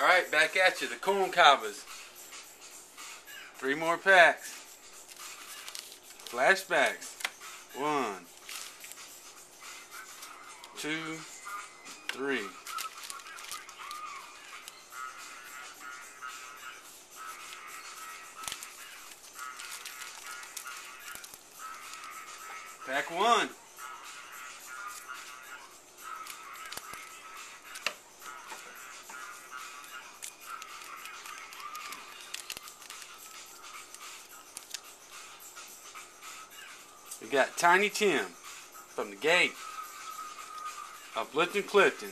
Alright, back at you. The Corn Cobbers. Three more packs. Flashbacks. One, two, three. Pack one. We got Tiny Tim from the gate. Uplifting Clifton.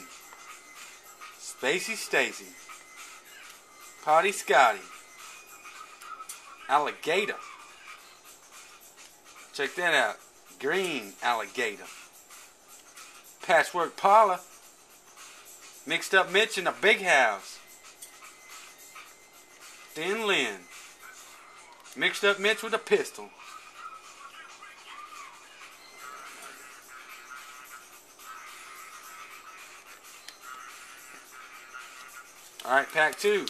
Spacey Stacy. Potty Scotty. Alligator. Check that out. Green alligator. Patchwork Paula. Mixed up Mitch in a big house. Thin Lynn. Mixed up Mitch with a pistol. Alright, pack two.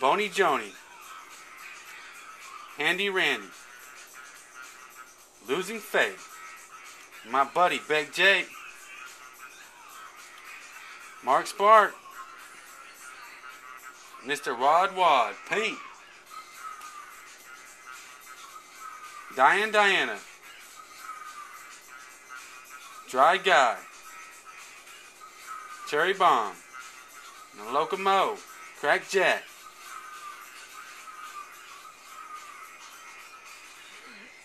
Boney Joni. Handy Randy. Losing Faith. My buddy, Big J. Mark Spark. Mr. Rod Wad. Pink. Diane Diana. Dry Guy. Cherry Bomb. The Locomo. Crack Jack.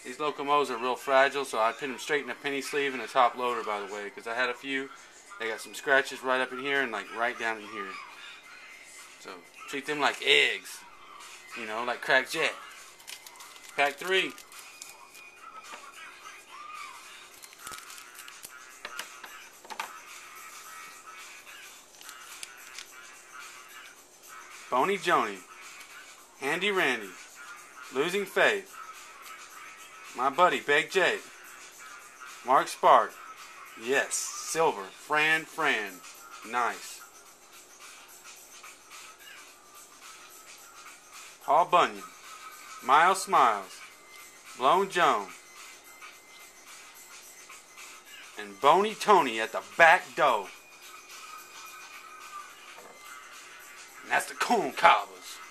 These Locomos are real fragile, so I put them straight in a penny sleeve and a top loader, by the way, because I had a few. They got some scratches right up in here and like right down in here. So treat them like eggs, you know, like Crack Jack. Pack three. Boney Joni, Handy Randy, Losing Faith, my buddy Big J, Mark Spark, yes, Silver, Fran Fran, nice. Paul Bunyan, Miles Smiles, Blown Joan, and Boney Tony at the back door. That's the Corn Cobbers.